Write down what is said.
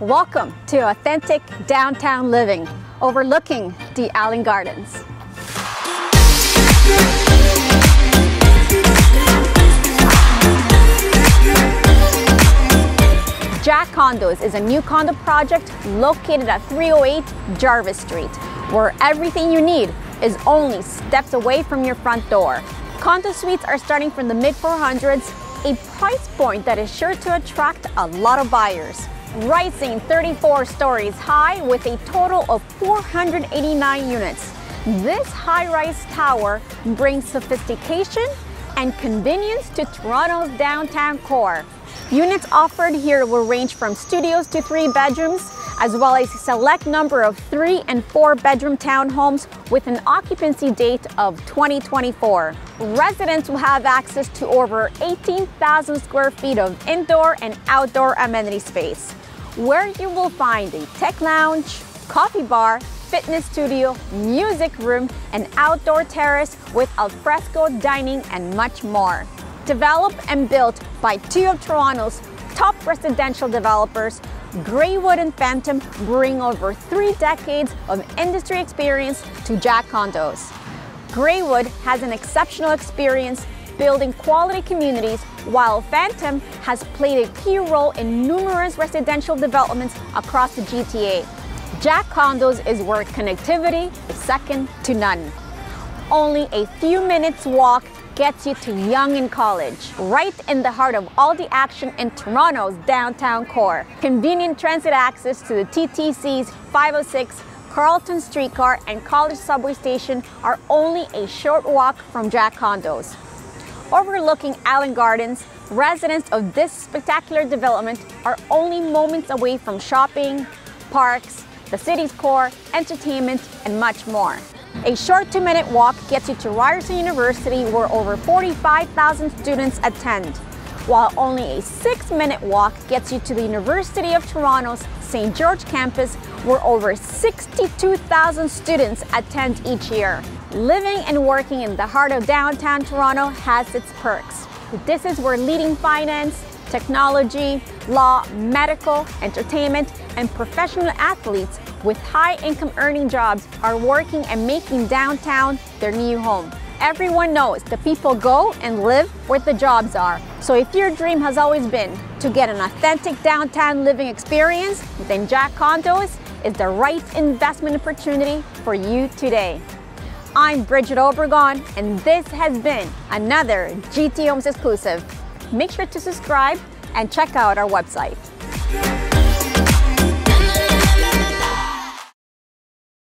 Welcome to authentic downtown living overlooking the Allan Gardens. JAC Condos is a new condo project located at 308 Jarvis Street, where everything you need is only steps away from your front door. Condo suites are starting from the mid 400s, a price point that is sure to attract a lot of buyers. Rising 34 stories high with a total of 489 units, this high-rise tower brings sophistication and convenience to Toronto's downtown core. Units offered here will range from studios to three bedrooms, as well as a select number of three and four bedroom townhomes with an occupancy date of 2024. Residents will have access to over 18,000 square feet of indoor and outdoor amenity space, where you will find a tech lounge, coffee bar, fitness studio, music room, and outdoor terrace with alfresco dining and much more developed and built by two of Toronto's top residential developers, Graywood and Phantom bring over three decades of industry experience to JAC Condos. Graywood has an exceptional experience building quality communities, while Phantom has played a key role in numerous residential developments across the GTA. JAC Condos is where connectivity is second to none. Only a few minutes walk gets you to Yonge and College, right in the heart of all the action in Toronto's downtown core. Convenient transit access to the TTC's 506, Carlton Streetcar, and College Subway Station are only a short walk from JAC Condos. Overlooking Allan Gardens, residents of this spectacular development are only moments away from shopping, parks, the city's core, entertainment, and much more. A short two-minute walk gets you to Ryerson University where over 45,000 students attend, while only a six-minute walk gets you to the University of Toronto's St. George campus where over 62,000 students attend each year. Living and working in the heart of downtown Toronto has its perks. This is where leading finance, technology, law, medical, entertainment, and professional athletes with high income earning jobs are working and making downtown their new home. Everyone knows the people go and live where the jobs are. So if your dream has always been to get an authentic downtown living experience, then JAC Condos is the right investment opportunity for you today. I'm Bridget Obregon, and this has been another GTA Homes exclusive. Make sure to subscribe and check out our website.